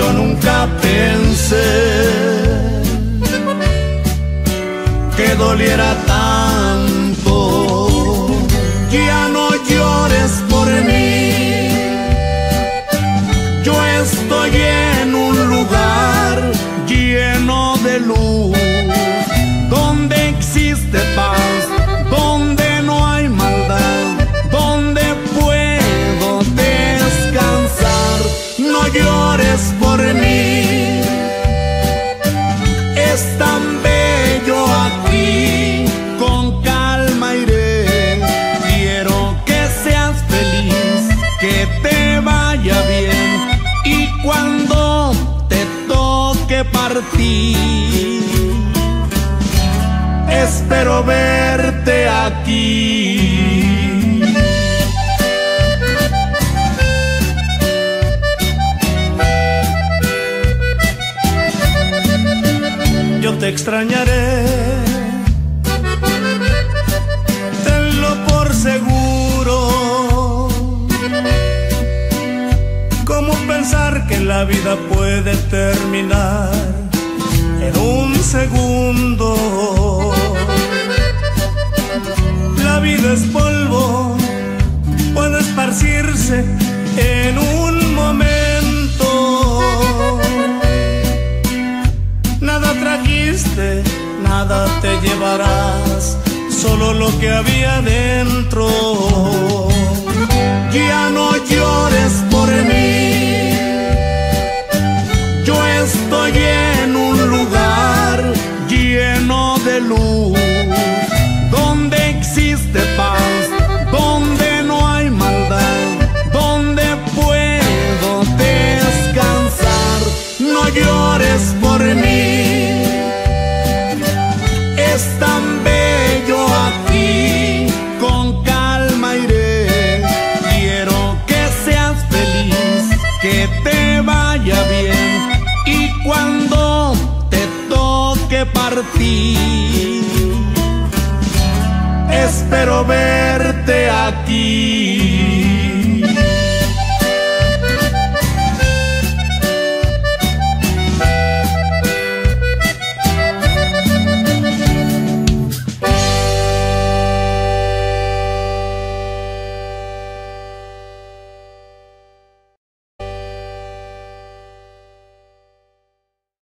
yo nunca pensé que doliera es tan bello aquí, con calma iré. Quiero que seas feliz, que te vaya bien y cuando te toque partir, espero verte aquí. Extrañaré, tenlo por seguro. ¿Cómo pensar que la vida puede terminar en un segundo? Te llevarás, solo lo que había dentro. Ya no llores por mí, espero verte aquí.